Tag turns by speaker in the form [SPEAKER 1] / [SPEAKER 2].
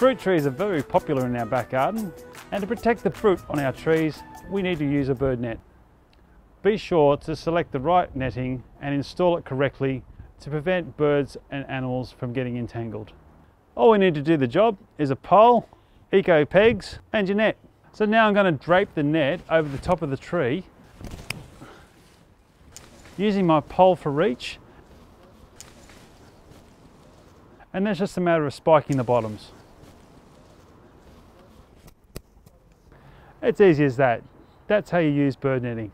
[SPEAKER 1] Fruit trees are very popular in our back garden and to protect the fruit on our trees we need to use a bird net. Be sure to select the right netting and install it correctly to prevent birds and animals from getting entangled. All we need to do the job is a pole, eco pegs and your net. So now I'm going to drape the net over the top of the tree using my pole for reach and that's just a matter of spiking the bottoms. It's easy as that. That's how you use bird netting.